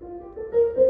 Música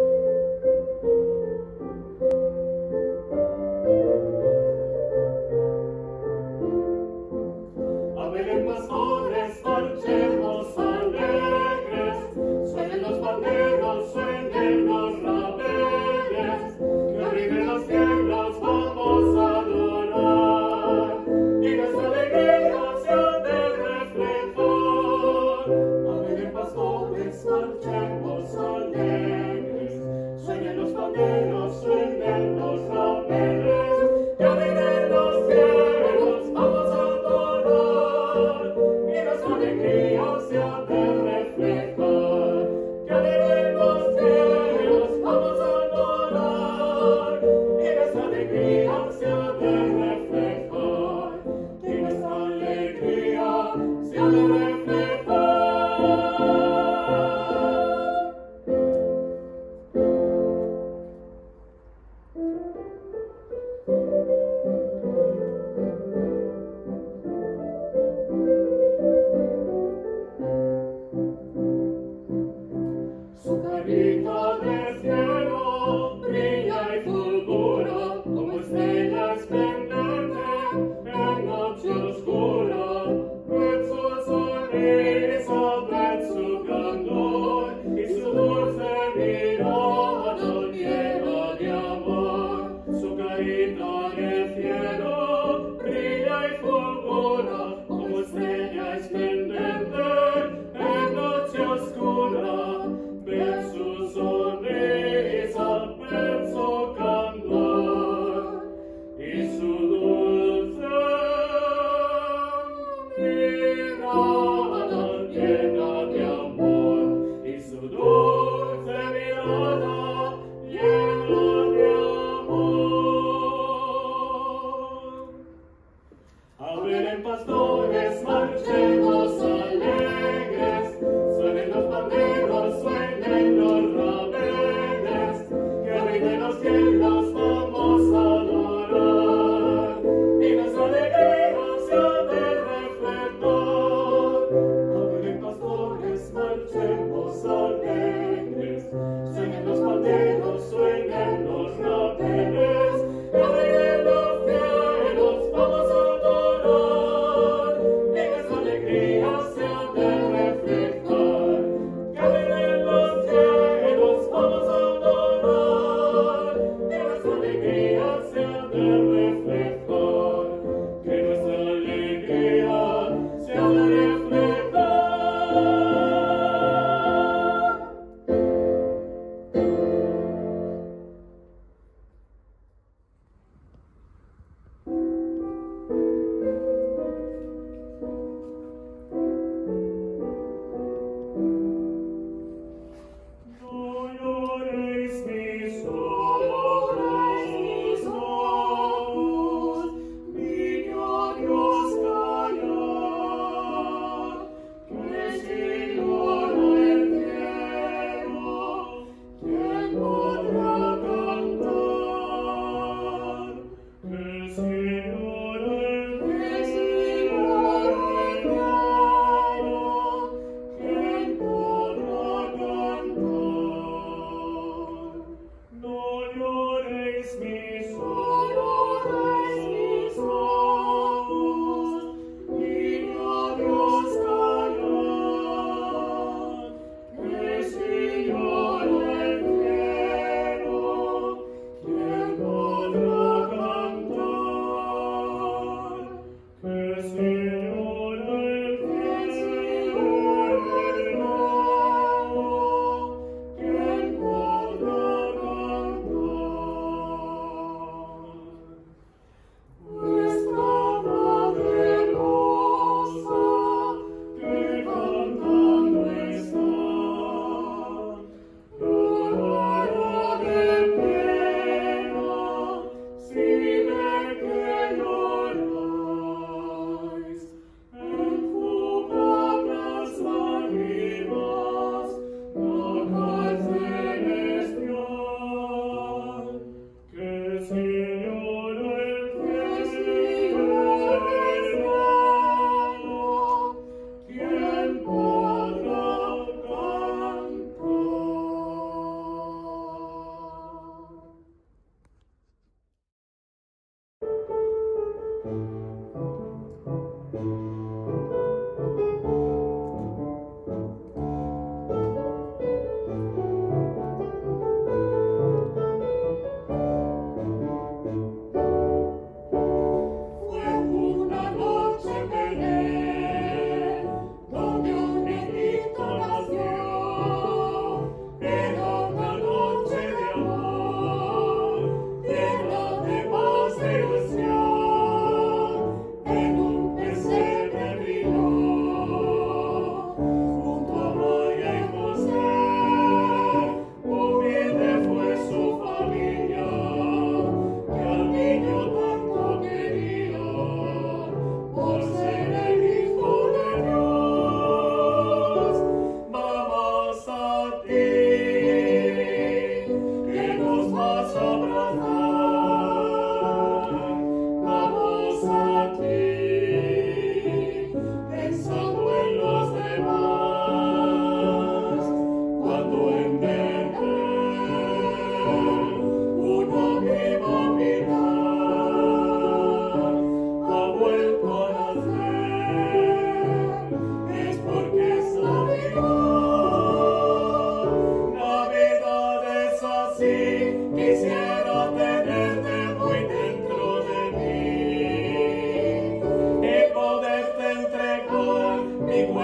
Amen.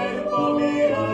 cuerpo mío.